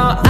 따라